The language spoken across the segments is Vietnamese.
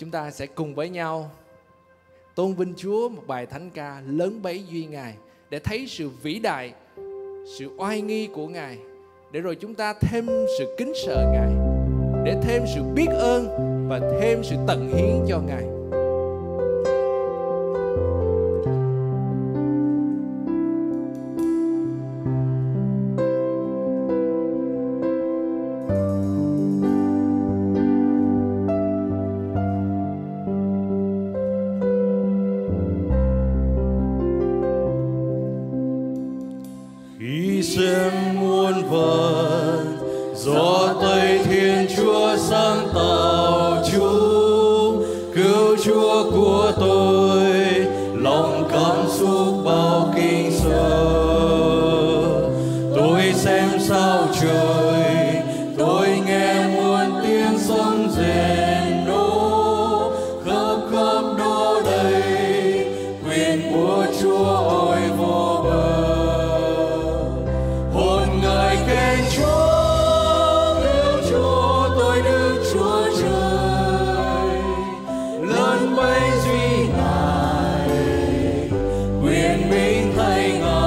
chúng ta sẽ cùng với nhau tôn vinh Chúa một bài thánh ca lớn bấy duy Ngài để thấy sự vĩ đại, sự oai nghi của Ngài để rồi chúng ta thêm sự kính sợ Ngài để thêm sự biết ơn và thêm sự tận hiến cho Ngài. Xem muôn vật. Do tay Thiên Chúa sáng tạo chúng cứu Chúa của tôi. Lòng cảm xúc ngợi khen Chúa yêu Chúa tôi đức Chúa trời. Lớn bấy duy ngài, quyền minh thay ngài.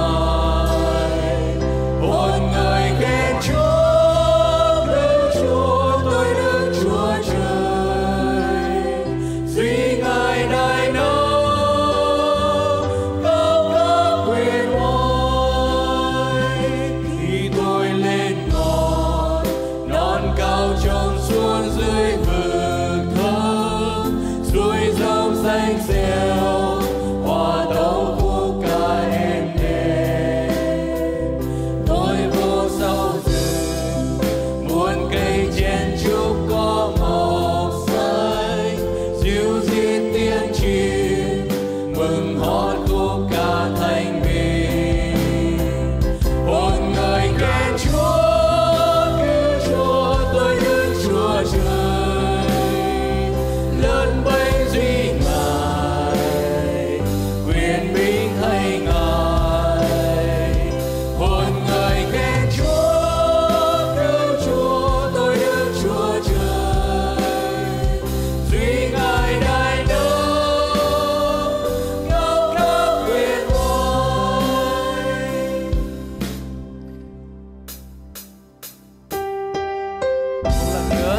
Một lần nữa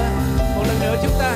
một lần nữa chúng ta